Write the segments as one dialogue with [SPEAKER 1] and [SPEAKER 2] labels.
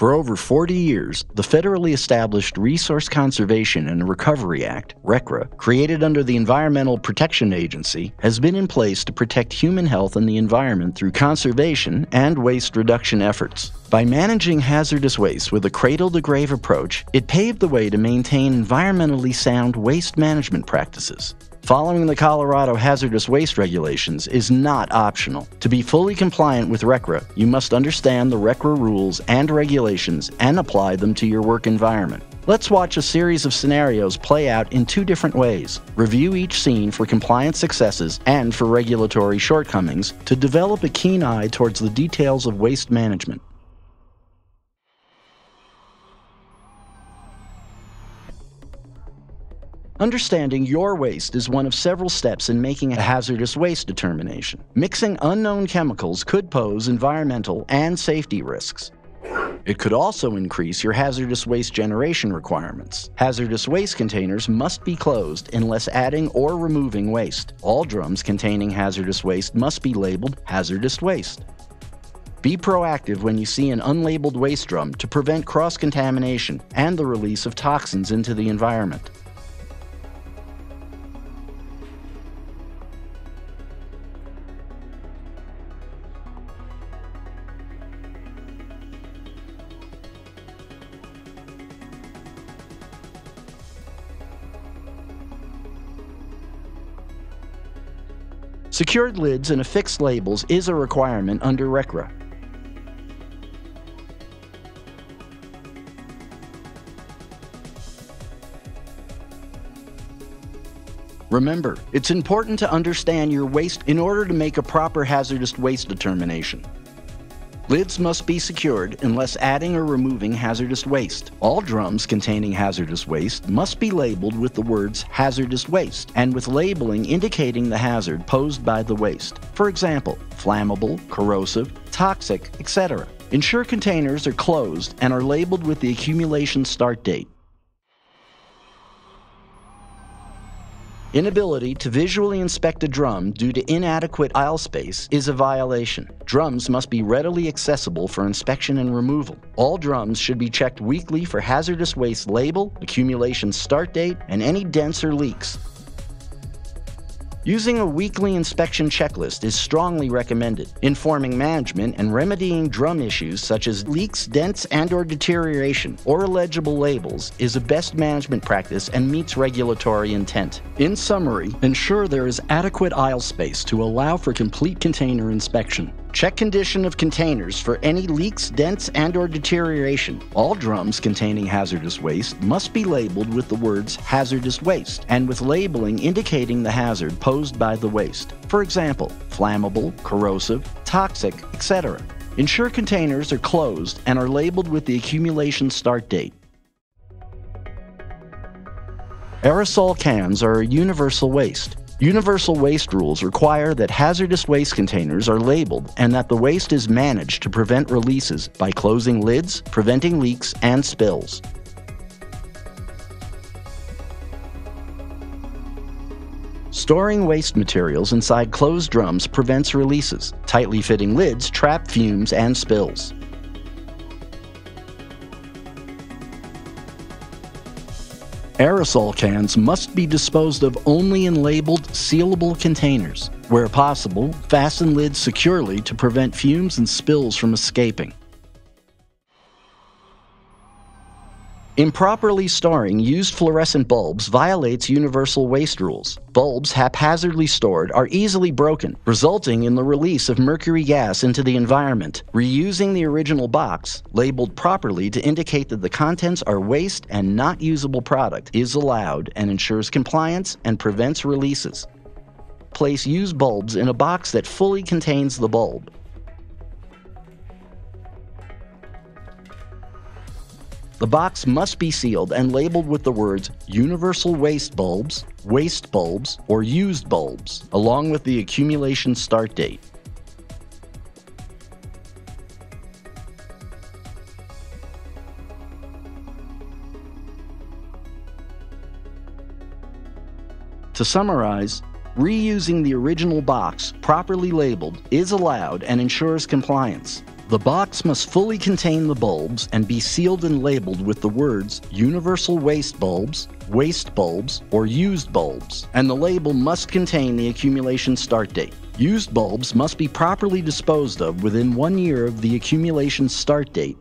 [SPEAKER 1] For over 40 years, the federally established Resource Conservation and Recovery Act, RCRA, created under the Environmental Protection Agency, has been in place to protect human health and the environment through conservation and waste reduction efforts. By managing hazardous waste with a cradle to grave approach, it paved the way to maintain environmentally sound waste management practices. Following the Colorado hazardous waste regulations is not optional. To be fully compliant with RCRA, you must understand the RCRA rules and regulations and apply them to your work environment. Let's watch a series of scenarios play out in two different ways. Review each scene for compliance successes and for regulatory shortcomings to develop a keen eye towards the details of waste management. Understanding your waste is one of several steps in making a hazardous waste determination. Mixing unknown chemicals could pose environmental and safety risks. It could also increase your hazardous waste generation requirements. Hazardous waste containers must be closed unless adding or removing waste. All drums containing hazardous waste must be labeled hazardous waste. Be proactive when you see an unlabeled waste drum to prevent cross-contamination and the release of toxins into the environment. Secured lids and affixed labels is a requirement under RCRA. Remember, it's important to understand your waste in order to make a proper hazardous waste determination. Lids must be secured unless adding or removing hazardous waste. All drums containing hazardous waste must be labeled with the words hazardous waste and with labeling indicating the hazard posed by the waste. For example, flammable, corrosive, toxic, etc. Ensure containers are closed and are labeled with the accumulation start date. Inability to visually inspect a drum due to inadequate aisle space is a violation. Drums must be readily accessible for inspection and removal. All drums should be checked weekly for hazardous waste label, accumulation start date, and any dents or leaks. Using a weekly inspection checklist is strongly recommended. Informing management and remedying drum issues such as leaks, dents, and or deterioration or illegible labels is a best management practice and meets regulatory intent. In summary, ensure there is adequate aisle space to allow for complete container inspection. Check condition of containers for any leaks, dents, and or deterioration. All drums containing hazardous waste must be labeled with the words hazardous waste and with labeling indicating the hazard posed by the waste. For example, flammable, corrosive, toxic, etc. Ensure containers are closed and are labeled with the accumulation start date. Aerosol cans are a universal waste. Universal waste rules require that hazardous waste containers are labeled and that the waste is managed to prevent releases by closing lids, preventing leaks, and spills. Storing waste materials inside closed drums prevents releases. Tightly fitting lids trap fumes and spills. Aerosol cans must be disposed of only in labeled, sealable containers. Where possible, fasten lids securely to prevent fumes and spills from escaping. Improperly storing used fluorescent bulbs violates universal waste rules. Bulbs haphazardly stored are easily broken, resulting in the release of mercury gas into the environment. Reusing the original box, labeled properly to indicate that the contents are waste and not usable product, is allowed and ensures compliance and prevents releases. Place used bulbs in a box that fully contains the bulb. The box must be sealed and labeled with the words Universal Waste Bulbs, Waste Bulbs, or Used Bulbs, along with the accumulation start date. To summarize, reusing the original box, properly labeled, is allowed and ensures compliance. The box must fully contain the bulbs and be sealed and labeled with the words Universal Waste Bulbs, Waste Bulbs, or Used Bulbs, and the label must contain the accumulation start date. Used bulbs must be properly disposed of within one year of the accumulation start date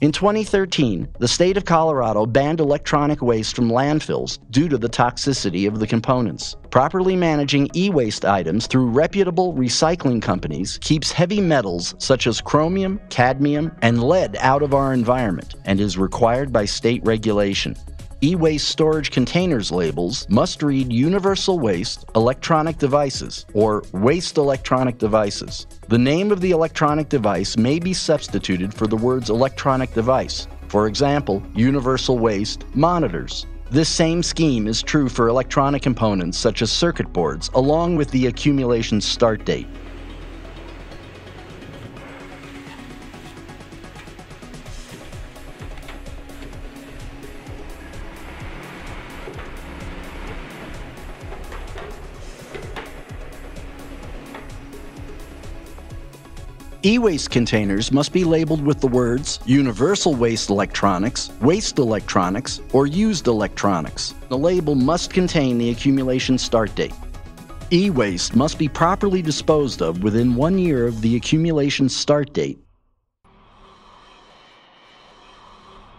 [SPEAKER 1] In 2013, the state of Colorado banned electronic waste from landfills due to the toxicity of the components. Properly managing e-waste items through reputable recycling companies keeps heavy metals such as chromium, cadmium, and lead out of our environment and is required by state regulation e-waste storage containers labels must read Universal Waste Electronic Devices or Waste Electronic Devices. The name of the electronic device may be substituted for the words electronic device. For example, Universal Waste Monitors. This same scheme is true for electronic components such as circuit boards, along with the accumulation start date. E-waste containers must be labeled with the words Universal Waste Electronics, Waste Electronics, or Used Electronics. The label must contain the accumulation start date. E-waste must be properly disposed of within one year of the accumulation start date.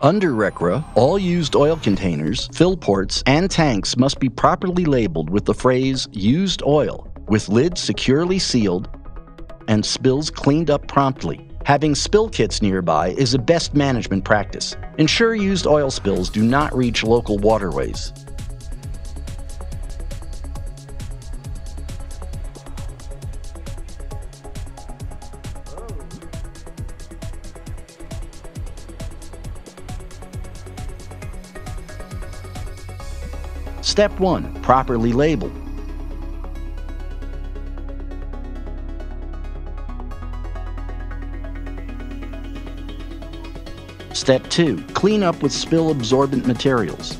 [SPEAKER 1] Under RCRA, all used oil containers, fill ports, and tanks must be properly labeled with the phrase used oil, with lid securely sealed and spills cleaned up promptly. Having spill kits nearby is a best management practice. Ensure used oil spills do not reach local waterways. Step 1. Properly label. Step 2. Clean up with spill-absorbent materials.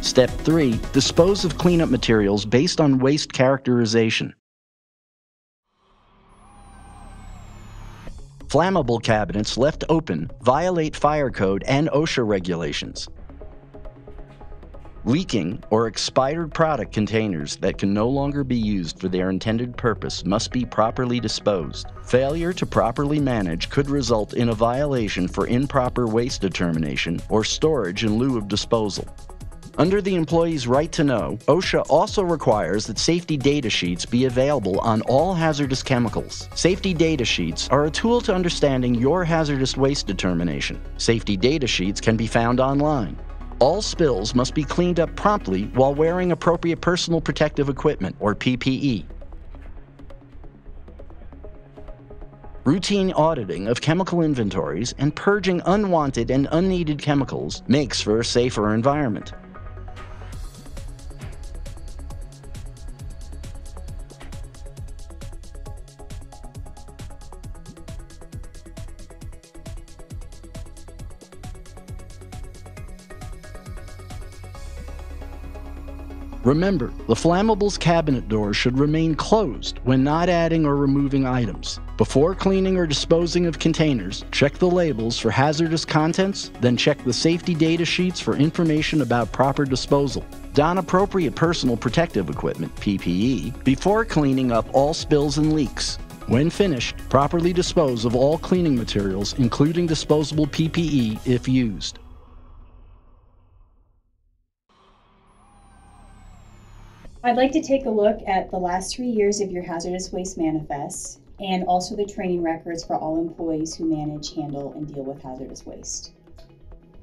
[SPEAKER 1] Step 3. Dispose of cleanup materials based on waste characterization. Flammable cabinets left open violate fire code and OSHA regulations. Leaking or expired product containers that can no longer be used for their intended purpose must be properly disposed. Failure to properly manage could result in a violation for improper waste determination or storage in lieu of disposal. Under the employee's right to know, OSHA also requires that safety data sheets be available on all hazardous chemicals. Safety data sheets are a tool to understanding your hazardous waste determination. Safety data sheets can be found online. All spills must be cleaned up promptly while wearing appropriate personal protective equipment, or PPE. Routine auditing of chemical inventories and purging unwanted and unneeded chemicals makes for a safer environment. Remember, the Flammables cabinet door should remain closed when not adding or removing items. Before cleaning or disposing of containers, check the labels for hazardous contents, then check the safety data sheets for information about proper disposal. Don appropriate personal protective equipment, PPE, before cleaning up all spills and leaks. When finished, properly dispose of all cleaning materials, including disposable PPE if used.
[SPEAKER 2] I'd like to take a look at the last three years of your hazardous waste manifest and also the training records for all employees who manage, handle, and deal with hazardous waste.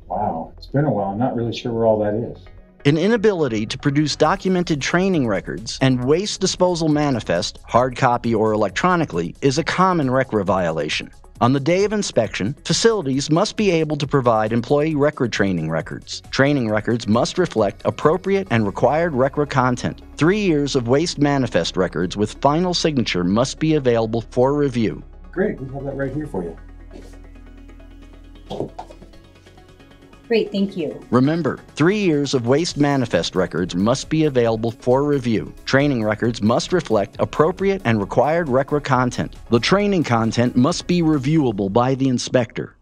[SPEAKER 3] Wow, it's been a while. I'm not really sure where all that is.
[SPEAKER 1] An inability to produce documented training records and waste disposal manifest, hard copy or electronically, is a common RCRA violation. On the day of inspection, facilities must be able to provide employee record training records. Training records must reflect appropriate and required RCRA content. Three years of waste manifest records with final signature must be available for review.
[SPEAKER 3] Great, we have that right here for you.
[SPEAKER 2] Great, thank you.
[SPEAKER 1] Remember, three years of waste manifest records must be available for review. Training records must reflect appropriate and required RCRA content. The training content must be reviewable by the inspector.